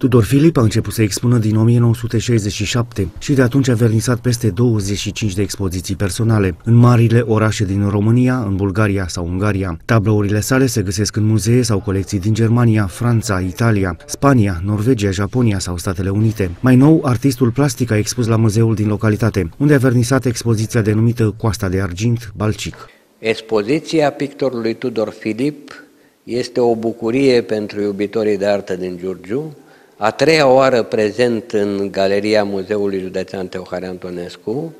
Tudor Filip a început să expună din 1967 și de atunci a vernisat peste 25 de expoziții personale în marile orașe din România, în Bulgaria sau Ungaria. Tablourile sale se găsesc în muzee sau colecții din Germania, Franța, Italia, Spania, Norvegia, Japonia sau Statele Unite. Mai nou, artistul plastic a expus la muzeul din localitate, unde a vernisat expoziția denumită Coasta de Argint, Balcic. Expoziția pictorului Tudor Filip este o bucurie pentru iubitorii de artă din Giurgiu, a treia oară prezent în Galeria Muzeului Județean Teohare Antonescu,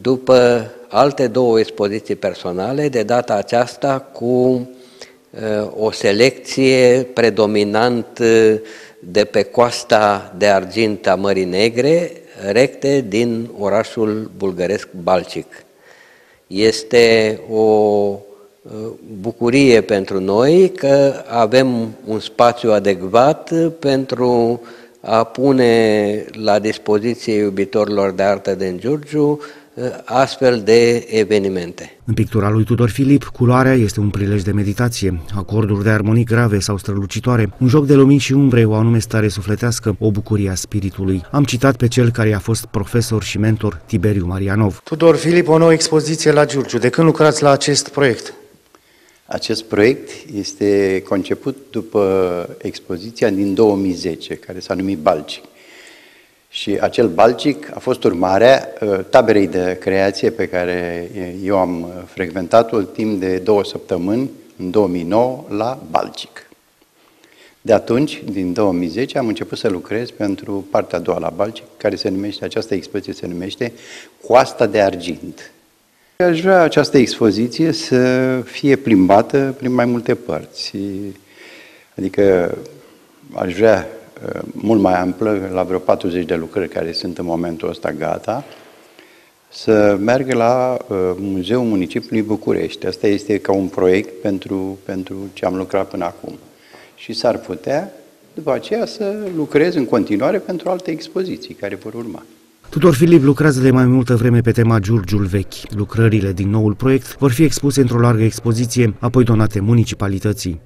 după alte două expoziții personale, de data aceasta cu o selecție predominant de pe coasta de argint a Mării Negre, recte din orașul bulgăresc Balcic. Este o bucurie pentru noi că avem un spațiu adecvat pentru a pune la dispoziție iubitorilor de artă din Giurgiu astfel de evenimente. În pictura lui Tudor Filip, culoarea este un prilej de meditație, acorduri de armonii grave sau strălucitoare, un joc de lumini și umbre, o anume stare sufletească, o bucurie a spiritului. Am citat pe cel care a fost profesor și mentor, Tiberiu Marianov. Tudor Filip, o nouă expoziție la Giurgiu. De când lucrați la acest proiect? Acest proiect este conceput după expoziția din 2010, care s-a numit Balcic. Și acel Balcic a fost urmarea uh, taberei de creație pe care eu am frecventat-o timp de două săptămâni, în 2009, la Balcic. De atunci, din 2010, am început să lucrez pentru partea a doua la Balcic, care se numește, această expoziție se numește Coasta de Argint. Aș vrea această expoziție să fie plimbată prin mai multe părți. Adică aș vrea uh, mult mai amplă, la vreo 40 de lucrări care sunt în momentul ăsta gata, să meargă la uh, Muzeul Municipiului București. Asta este ca un proiect pentru, pentru ce am lucrat până acum. Și s-ar putea, după aceea, să lucrez în continuare pentru alte expoziții care vor urma. Tudor Filip lucrează de mai multă vreme pe tema Giurgiul Vechi. Lucrările din noul proiect vor fi expuse într-o largă expoziție, apoi donate municipalității.